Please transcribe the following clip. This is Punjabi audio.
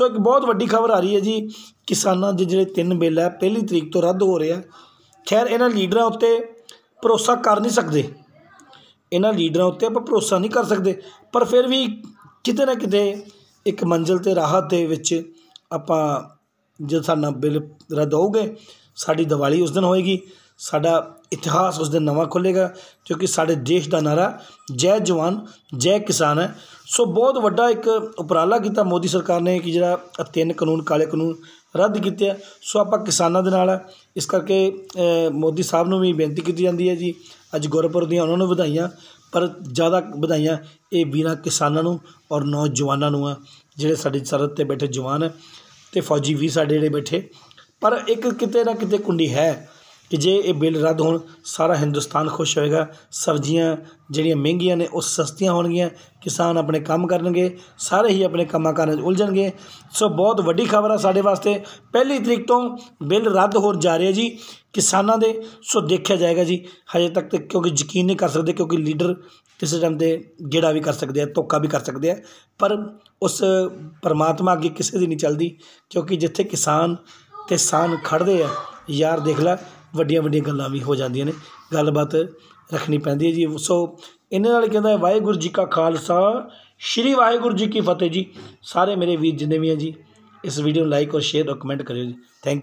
ਸੋ ਇੱਕ ਬਹੁਤ ਵੱਡੀ ਖਬਰ ਆ ਰਹੀ ਹੈ ਜੀ। ਕਿਸਾਨਾਂ ਦੇ ਜਿਹੜੇ ਤਿੰਨ ਬਿੱਲ ਹੈ, ਪਹਿਲੀ ਤਰੀਕ ਤੋਂ ਰੱਦ ਹੋ ਰਹੇ ਆ। ਖੈਰ, ਇਹਨਾਂ ਲੀਡਰਾਂ ਉੱਤੇ ਭਰੋਸਾ ਕਰ ਨਹੀਂ ਸਕਦੇ। ਇਹਨਾਂ ਲੀਡਰਾਂ ਉੱਤੇ ਆਪਾਂ ਭਰੋਸਾ ਨਹੀਂ ਕਰ ਸਕਦੇ। ਪਰ ਫਿਰ ਵੀ ਕਿਤੇ ਨਾ ਕਿਤੇ ਇੱਕ ਮੰਜ਼ਿਲ ਤੇ ਰਾਹਤ ਦੇ ਵਿੱਚ ਆਪਾਂ ਜੇ ਸਾਡਾ ਬਿੱਲ ਰੱਦ ਹੋਊਗੇ, ਸਾਡੀ ਦੀਵਾਲੀ ਉਸ ਦਿਨ ਹੋਏਗੀ। ਸਾਡਾ ਇਤਿਹਾਸ ਉਸ ਦਿਨ ਨਵਾਂ ਖੁੱਲ੍ਹੇਗਾ, ਕਿਉਂਕਿ ਸਾਡੇ ਦੇਸ਼ ਦਾ ਨਾਰਾ ਜੈ ਜਵਾਨ, ਜੈ ਕਿਸਾਨ ਹੈ। ਸੋ ਬਹੁਤ ਵੱਡਾ ਇੱਕ ਉਪਰਾਲਾ ਕੀਤਾ ਮੋਦੀ ਸਰਕਾਰ ਨੇ ਕਿ ਜਿਹੜਾ ਤਿੰਨ ਕਾਨੂੰਨ, ਕਾਲੇ ਕਾਨੂੰਨ ਰੱਦ ਕੀਤੇ ਆ। ਸੋ ਆਪਾਂ ਕਿਸਾਨਾਂ ਦੇ ਨਾਲ ਆ। ਇਸ ਕਰਕੇ ਮੋਦੀ ਸਾਹਿਬ ਨੂੰ ਵੀ ਬੇਨਤੀ ਕੀਤੀ ਜਾਂਦੀ ਹੈ ਜੀ। ਅੱਜ ਗੁਰਪੁਰਬ ਦੀਆਂ ਉਹਨਾਂ ਨੂੰ ਵਧਾਈਆਂ, ਪਰ ਜ਼ਿਆਦਾ ਵਧਾਈਆਂ ਇਹ ਵੀਰਾਂ ਕਿਸਾਨਾਂ ਨੂੰ ਔਰ ਨੌਜਵਾਨਾਂ ਨੂੰ ਆ, ਜਿਹੜੇ ਸਾਡੀ ਸਰਹੱਦ 'ਤੇ ਬੈਠੇ ਜਵਾਨ ਹੈ ਅਤੇ ਫੌਜੀ ਵੀ ਸਾਡੇ ਜਿਹੜੇ ਬੈਠੇ। ਪਰ ਇੱਕ ਕਿਤੇ ਨਾ ਕਿਤੇ ਕੁੰਡੀ ਹੈ। ਕਿ ਜੇ ਇਹ ਬਿੱਲ ਰੱਦ ਹੋਣ, ਸਾਰਾ ਹਿੰਦੁਸਤਾਨ ਖੁਸ਼ ਹੋਏਗਾ। ਸਬਜ਼ੀਆਂ ਜਿਹੜੀਆਂ ਮਹਿੰਗੀਆਂ ਨੇ, ਉਹ ਸਸਤੀਆਂ ਹੋਣਗੀਆਂ। ਕਿਸਾਨ ਆਪਣੇ ਕੰਮ ਕਰਨਗੇ, ਸਾਰੇ ਹੀ ਆਪਣੇ ਕੰਮਾਂ ਕਾਰਾਂ 'ਚ ਉਲਝਣਗੇ। ਸੋ ਬਹੁਤ ਵੱਡੀ ਖਬਰ ਆ ਸਾਡੇ ਵਾਸਤੇ। ਪਹਿਲੀ ਤਰੀਕ ਤੋਂ ਬਿੱਲ ਰੱਦ ਹੋਣ ਜਾ ਰਿਹਾ ਜੀ, ਕਿਸਾਨਾਂ ਦੇ। ਸੋ ਦੇਖਿਆ ਜਾਏਗਾ ਜੀ, ਹਜੇ ਤੱਕ ਤੇ ਕਿਉਂਕਿ ਯਕੀਨ ਨਹੀਂ ਕਰ ਸਕਦੇ, ਕਿਉਂਕਿ ਲੀਡਰ ਕਿਸੇ ਟਾਈਮ 'ਤੇ ਗੇੜਾ ਵੀ ਕਰ ਸਕਦੇ ਆ, ਧੋਖਾ ਵੀ ਕਰ ਸਕਦੇ ਆ। ਪਰ ਉਸ ਪਰਮਾਤਮਾ ਅੱਗੇ ਕਿਸੇ ਦੀ ਨਹੀਂ ਚੱਲਦੀ, ਕਿਉਂਕਿ ਜਿੱਥੇ ਕਿਸਾਨ ਤੇ ਸਾਨ ਖੜਦੇ ਆ, ਯਾਰ ਦੇਖ ਲੈ ਵੱਡੀਆਂ ਵੱਡੀਆਂ ਗੱਲਾਂ ਵੀ ਹੋ ਜਾਂਦੀਆਂ ਨੇ, ਗੱਲਬਾਤ ਰੱਖਣੀ ਪੈਂਦੀ ਹੈ ਜੀ। ਸੋ ਇਹਨਾਂ ਨਾਲ ਕਹਿੰਦਾ ਵਾਹਿਗੁਰੂ ਜੀ ਕਾ ਖਾਲਸਾ, ਸ਼੍ਰੀ ਵਾਹਿਗੁਰੂ ਜੀ ਕੀ ਫਤਿਹ ਜੀ। ਸਾਰੇ ਮੇਰੇ ਵੀਰ ਜਿੰਨੇ ਵੀ ਆ ਜੀ, ਇਸ ਵੀਡੀਓ ਨੂੰ ਲਾਈਕ ਔਰ ਸ਼ੇਅਰ ਔਰ ਕਮੈਂਟ ਕਰਿਓ ਜੀ। ਥੈਂਕ